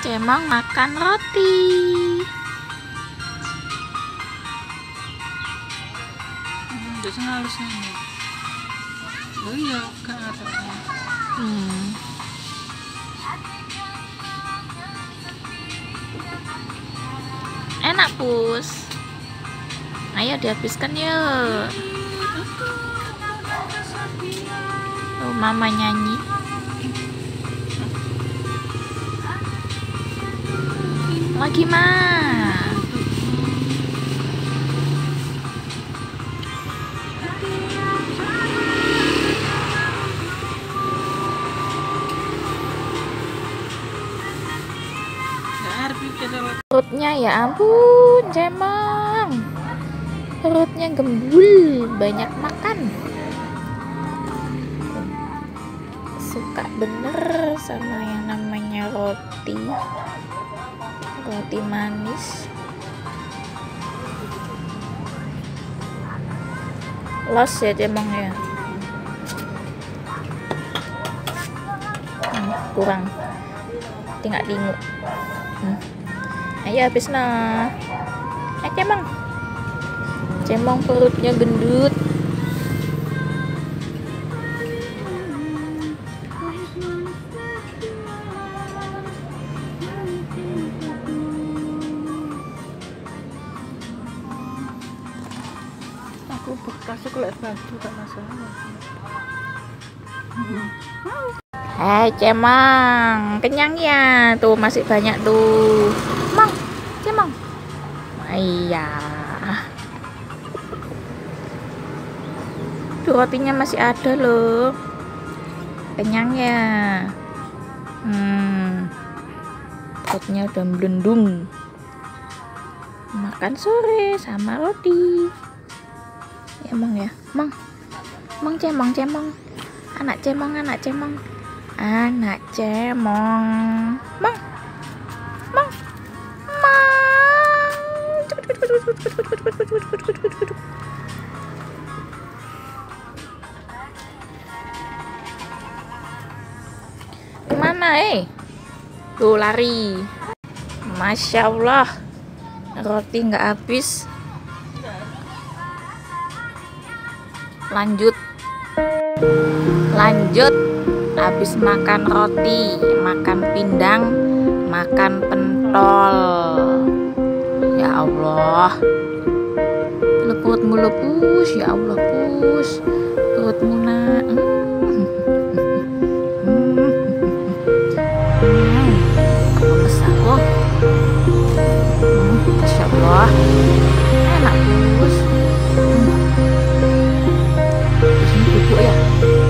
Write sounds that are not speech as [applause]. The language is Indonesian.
Cemong makan roti. hmm, jadi halus nih oh iya kan ada Hmm. Enak pus. Ayo dihabiskan yuk. Oh, mama nyanyi. Lagi mah. Perutnya ya ampun, cemang. Perutnya gembul, banyak makan. Suka bener sama yang namanya roti. Roti manis. Los ya cemang ya. Hmm, kurang. Tinggal tinguk. Hmm. Ayo habis nah. Eh cemong. Cemong perutnya gendut. Aku bekas aku baju masalah Hai cemong, kenyang ya? Tuh masih banyak tuh. Mong, cemong. Iya. Tuh rotinya masih ada loh. Kenyang ya? Hmm. Perutnya udah melendung. Makan sore sama roti cemong ya. Mong ya. mong cemong cemong. Anak cemong anak cemong. Anak cemong. Mong mong mong ke mana eh? Tuh lari. Masya allah. Roti nggak habis. Lanjut. Lanjut. Habis makan roti, makan pindang, makan pentol. Ya Allah. Leput mulu pus, ya Allah pus. Perutmu nak. [clears throat] 有，有。